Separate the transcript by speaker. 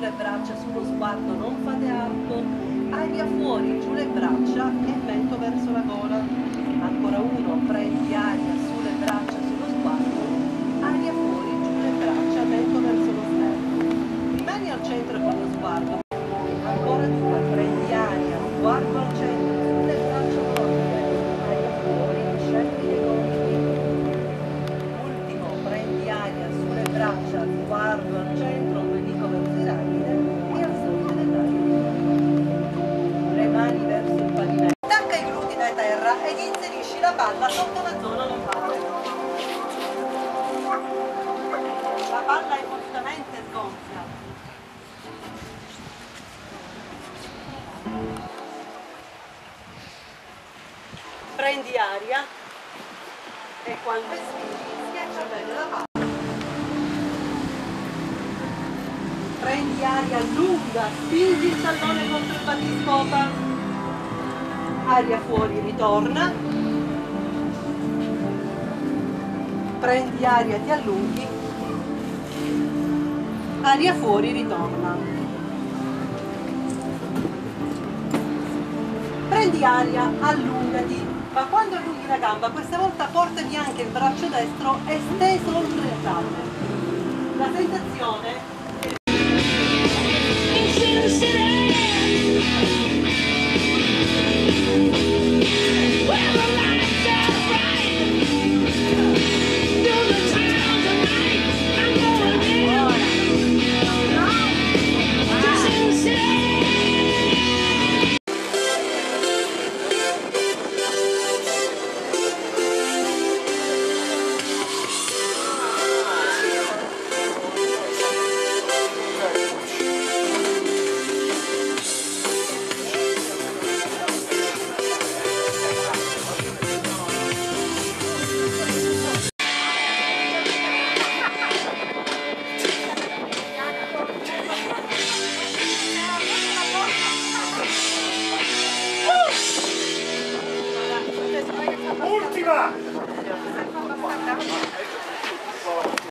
Speaker 1: le braccia sullo sguardo, non fate altro. Aria fuori, giù le braccia e mento verso la gola. Ancora uno, prendi inserisci la palla sotto la zona lombare. La palla è completamente sgonfia. Prendi aria e quando spingi schiaccia bene la palla. Prendi aria lunga, spingi il tallone contro il battiscopa. Aria fuori, ritorna. Prendi aria, ti allunghi. Aria fuori, ritorna. Prendi aria, allungati, ma quando allunghi la gamba, questa volta portami anche il braccio destro esteso oltre le spalle. La sensazione
Speaker 2: va